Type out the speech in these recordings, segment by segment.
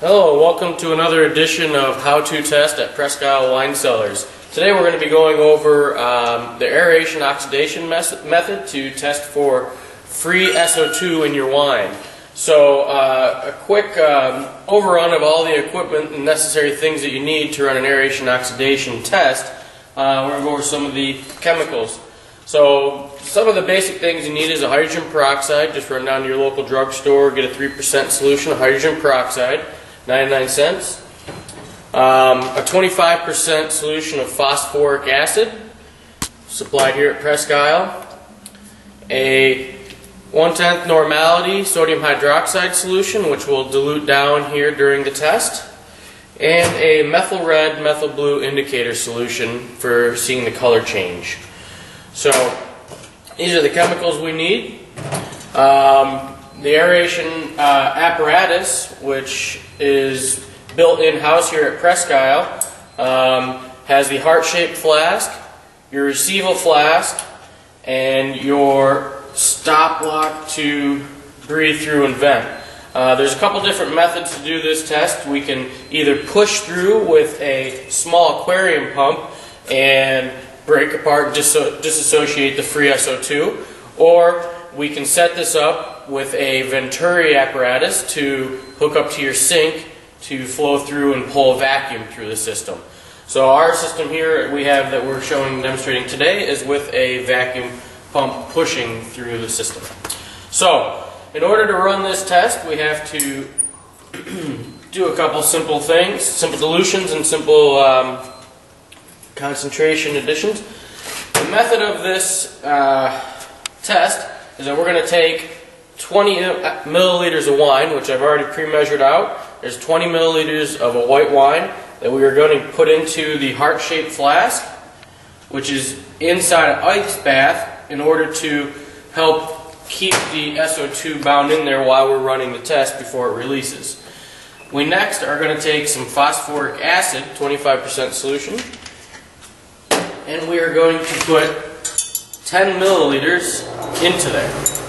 Hello, welcome to another edition of How to Test at Presque Isle Wine Cellars. Today we're going to be going over um, the aeration oxidation method to test for free SO2 in your wine. So, uh, a quick um, overrun of all the equipment and necessary things that you need to run an aeration oxidation test. Uh, we're going to go over some of the chemicals. So, some of the basic things you need is a hydrogen peroxide. Just run down to your local drugstore, get a 3% solution of hydrogen peroxide, 99 cents. Um, a 25% solution of phosphoric acid, supplied here at Presque Isle. A one-tenth normality sodium hydroxide solution, which we'll dilute down here during the test. And a methyl red, methyl blue indicator solution for seeing the color change. So, these are the chemicals we need. Um, the aeration uh, apparatus, which is built in-house here at Presque Isle, um, has the heart-shaped flask, your receival flask, and your stopcock to breathe through and vent. Uh, there's a couple different methods to do this test. We can either push through with a small aquarium pump and break apart disso disassociate the free SO2, or we can set this up with a Venturi apparatus to hook up to your sink to flow through and pull vacuum through the system. So our system here we have that we're showing demonstrating today is with a vacuum pump pushing through the system. So in order to run this test we have to do a couple simple things, simple dilutions and simple um, concentration additions. The method of this uh, test is that we're going to take 20 milliliters of wine, which I've already pre-measured out. There's 20 milliliters of a white wine that we are going to put into the heart-shaped flask, which is inside an ice bath in order to help keep the SO2 bound in there while we're running the test before it releases. We next are going to take some phosphoric acid, 25% solution, and we are going to put 10 milliliters into there.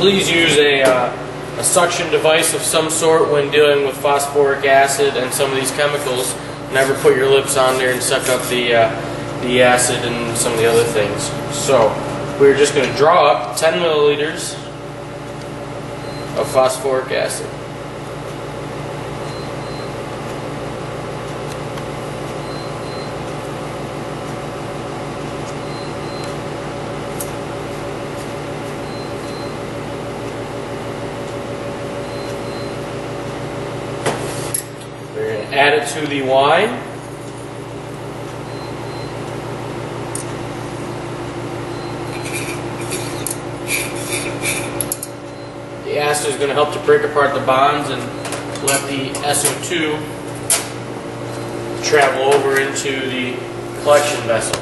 Please use a, uh, a suction device of some sort when dealing with phosphoric acid and some of these chemicals. Never put your lips on there and suck up the, uh, the acid and some of the other things. So, we're just going to draw up 10 milliliters of phosphoric acid. Add it to the wine. The acid is going to help to break apart the bonds and let the SO2 travel over into the collection vessel.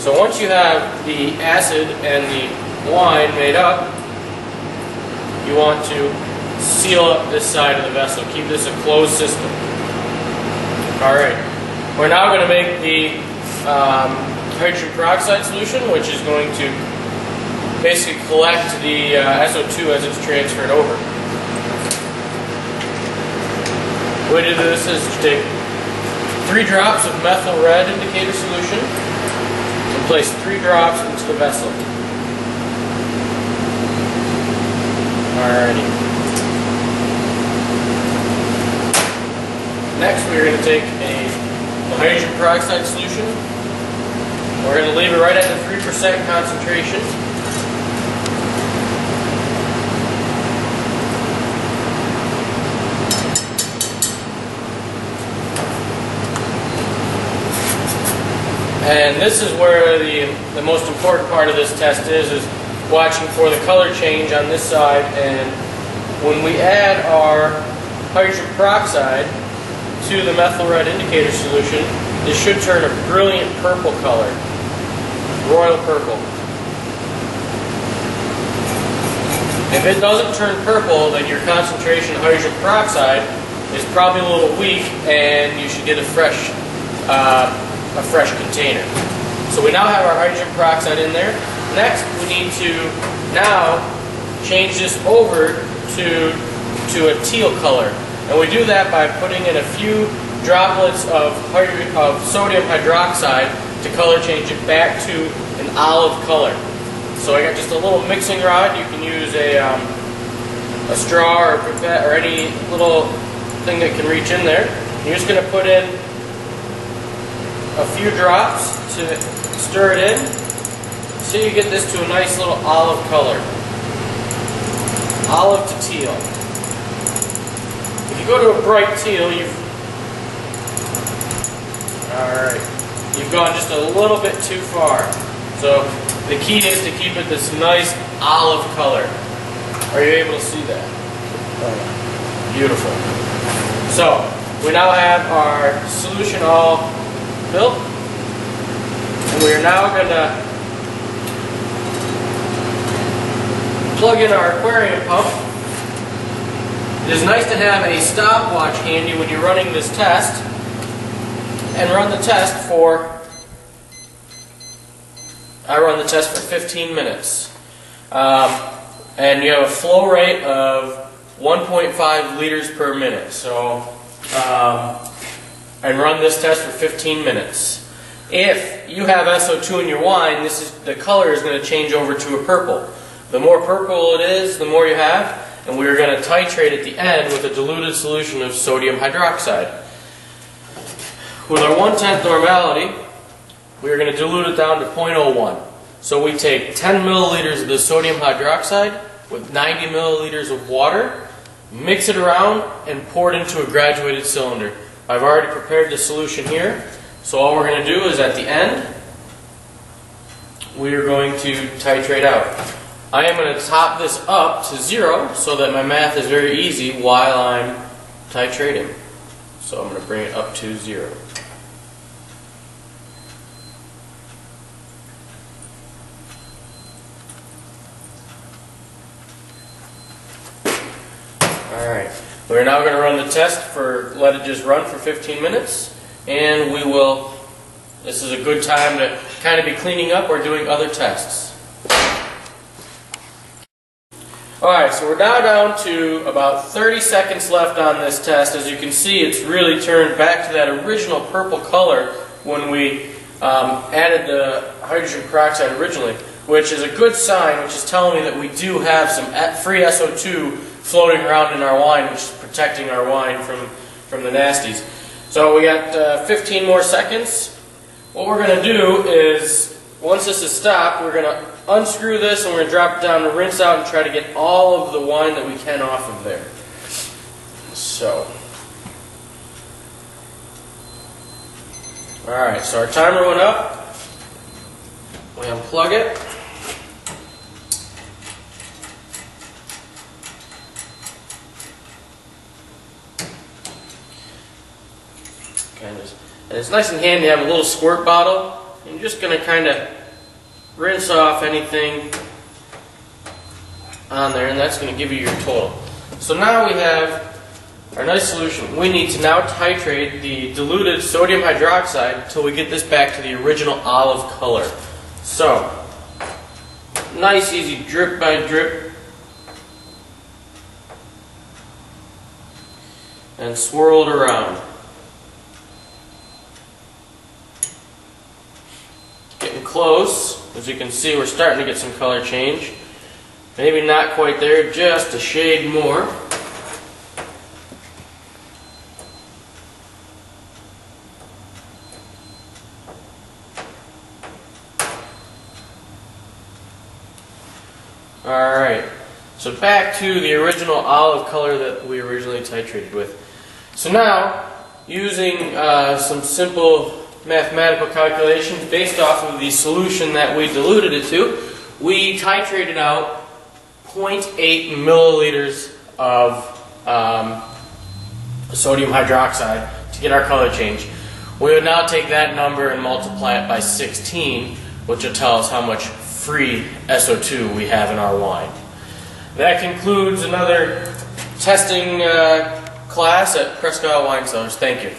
So once you have the acid and the wine made up, you want to seal up this side of the vessel. Keep this a closed system. Alright, we're now going to make the um, hydrogen peroxide solution, which is going to basically collect the uh, SO2 as it's transferred over. The way to do this is to take three drops of methyl red indicator solution and place three drops into the vessel. Alrighty. Next we're going to take a hydrogen peroxide solution. We're going to leave it right at the 3% concentration. And this is where the, the most important part of this test is, is watching for the color change on this side. And when we add our hydrogen peroxide to the methyl red indicator solution, this should turn a brilliant purple color, royal purple. If it doesn't turn purple, then your concentration of hydrogen peroxide is probably a little weak and you should get a fresh, uh, a fresh container. So we now have our hydrogen peroxide in there. Next, we need to now change this over to, to a teal color. And we do that by putting in a few droplets of, of sodium hydroxide to color change it back to an olive color. So I got just a little mixing rod. You can use a, um, a straw or pipette or any little thing that can reach in there. You're just going to put in a few drops to stir it in so you get this to a nice little olive color. Olive to teal. You go to a bright teal, you've Alright. You've gone just a little bit too far. So the key is to keep it this nice olive color. Are you able to see that? Beautiful. So, we now have our solution all built. And we are now going to plug in our aquarium pump. It is nice to have a stopwatch handy when you're running this test and run the test for, I run the test for 15 minutes. Um, and you have a flow rate of 1.5 liters per minute. So, um, and run this test for 15 minutes. If you have SO2 in your wine, this is the color is going to change over to a purple. The more purple it is, the more you have, and we are going to titrate at the end with a diluted solution of sodium hydroxide. With our one-tenth normality, we are going to dilute it down to 0.01. So we take 10 milliliters of the sodium hydroxide with 90 milliliters of water, mix it around, and pour it into a graduated cylinder. I've already prepared the solution here, so all we're going to do is at the end, we are going to titrate out. I am going to top this up to zero so that my math is very easy while I'm titrating. So I'm going to bring it up to zero. Alright, we're now going to run the test for, let it just run for 15 minutes, and we will, this is a good time to kind of be cleaning up or doing other tests. Alright, so we're now down to about 30 seconds left on this test. As you can see, it's really turned back to that original purple color when we um, added the hydrogen peroxide originally, which is a good sign, which is telling me that we do have some free SO2 floating around in our wine, which is protecting our wine from, from the nasties. So we got uh, 15 more seconds. What we're going to do is, once this is stopped, we're going to unscrew this and we're going to drop it down to rinse out and try to get all of the wine that we can off of there. So. Alright, so our timer went up. We unplug it. And it's nice and handy to have a little squirt bottle. I'm just going to kind of rinse off anything on there, and that's going to give you your total. So now we have our nice solution. We need to now titrate the diluted sodium hydroxide until we get this back to the original olive color. So, nice easy drip by drip. And swirl it around. Close. As you can see, we're starting to get some color change. Maybe not quite there, just a shade more. Alright, so back to the original olive color that we originally titrated with. So now, using uh, some simple mathematical calculations based off of the solution that we diluted it to, we titrated out 0.8 milliliters of um, sodium hydroxide to get our color change. We would now take that number and multiply it by 16, which will tell us how much free SO2 we have in our wine. That concludes another testing uh, class at Presque Isle Wine Cellars. Thank you.